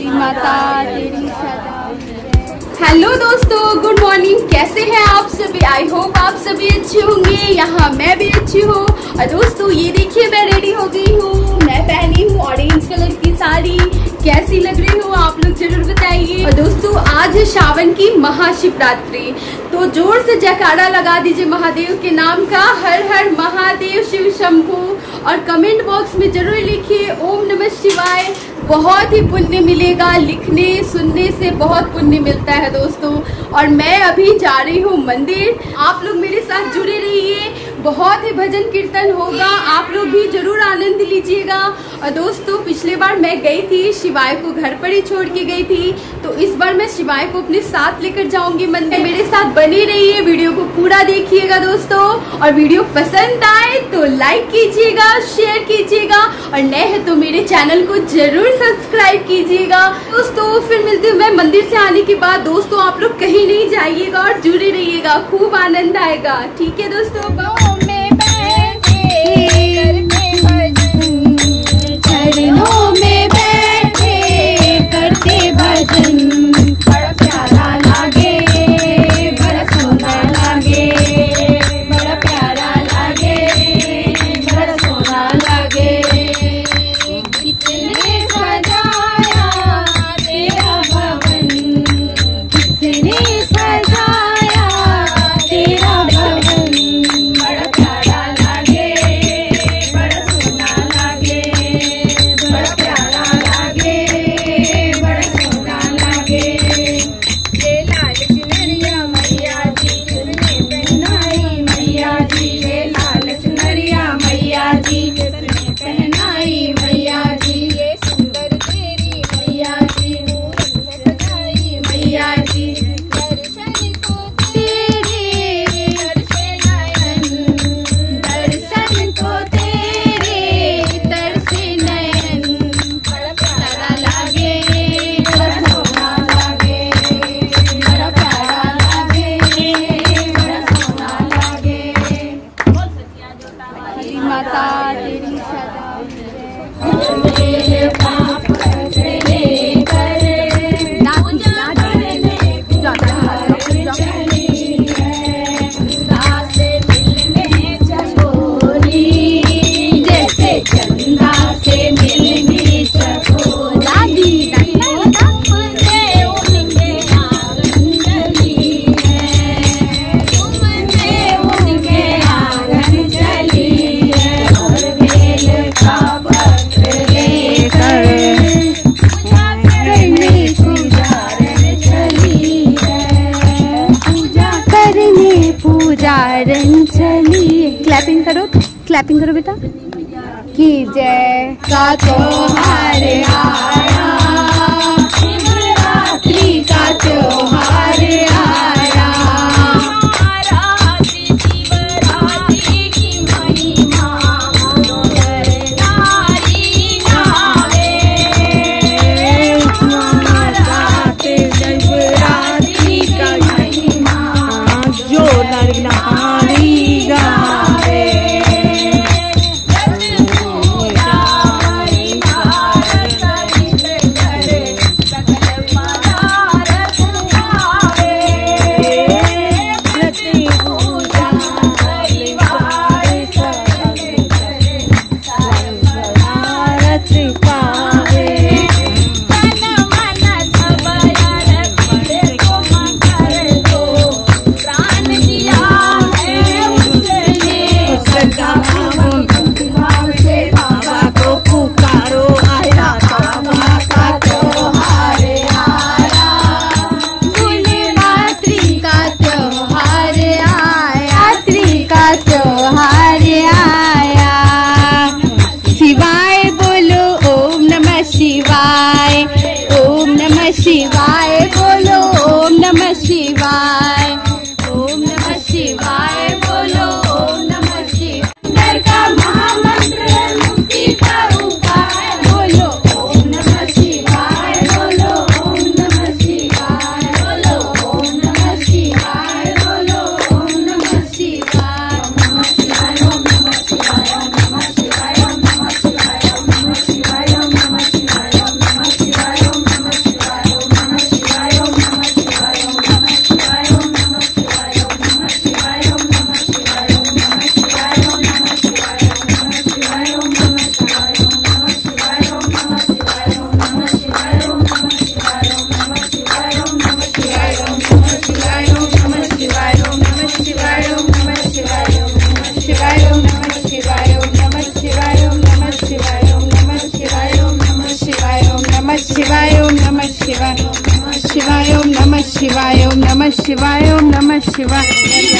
तेरी सदा। हेलो दोस्तों गुड मॉर्निंग कैसे हैं आप सभी? आई होप आप सभी अच्छे होंगे। यहाँ मैं भी अच्छी हूँ। और दोस्तों, ये देखिए, मैं रेडी हो गई हूँ। मैं पहनी हूँ ऑरेंज कलर की साड़ी। कैसी लग रही हूँ आप लोग ज़रूर बताइए। और दोस्तों, आज है श्रावण की महाशिवरात्रि। तो ज़ोर से जयकारा लगा दीजिए महादेव के नाम का। हर हर महादेव शिव शंभु। और कमेंट बॉक्स में ज़रूर लिखिए, ओम नमः शिवाय। बहुत ही पुण्य मिलेगा लिखने सुनने से बहुत पुण्य मिलता है दोस्तों। और मैं अभी जा रही हूँ मंदिर। आप लोग मेरे साथ जुड़े रहिए। बहुत ही भजन कीर्तन होगा। आप लोग भी ज़रूर आनंद लीजिएगा। और दोस्तों, पिछले बार मैं गई थी शिवाय को घर पर ही छोड़ के गई थी। तो इस बार मैं शिवाय को अपने साथ लेकर जाऊँगी मंदिर। मेरे साथ बनी रहिए। वीडियो को पूरा देखिएगा दोस्तों। और वीडियो पसंद आए तो लाइक कीजिएगा शेयर कीजिएगा। और नए है तो मेरे चैनल को ज़रूर सब्सक्राइब कीजिएगा। दोस्तों, फिर मिलती हूँ मैं मंदिर से आने के बाद। दोस्तों, आप लोग कहीं नहीं जाइएगा और जुड़े रहिएगा। खूब आनंद आएगा। ठीक है दोस्तों? पूजारन चली। क्लैपिंग करो। क्लैपिंग करो बेटा। की जय का त्योहार आया शिवरात्रि का त्योहार आया। sim. शिवाय ओम नमः शिवाय।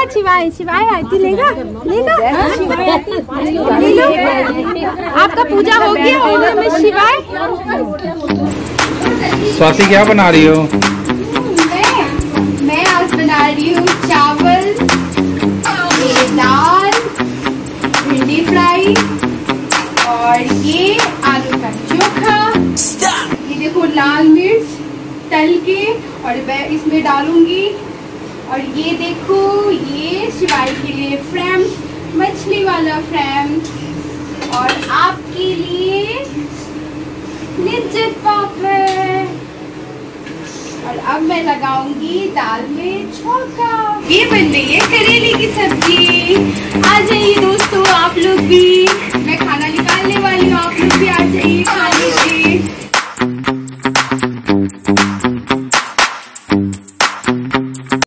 लेगा शिवाय शिवाय आरती लेगा? लेगा? ले लो आपका पूजा हो गया ओम नमः शिवाय। स्वाति क्या बना रही हो? मैं मैं आज बना रही हूँ चावल दाल भिंडी फ्राई और ये आलू का चोखा। ये देखो लाल मिर्च तल के और मैं इसमें डालूँगी और ये देखो, ये शिवाय के लिए फ्रेम, मछली वाला फ्रेम। और आपके लिए निज्जत पापड़ और अब मैं लगाऊँगी दाल में छोका। ये बन रही है करेले की सब्ज़ी। आ जाइए दोस्तों, आप लोग भी। मैं खाना निकालने वाली हूँ, आप लोग भी आ जाइए।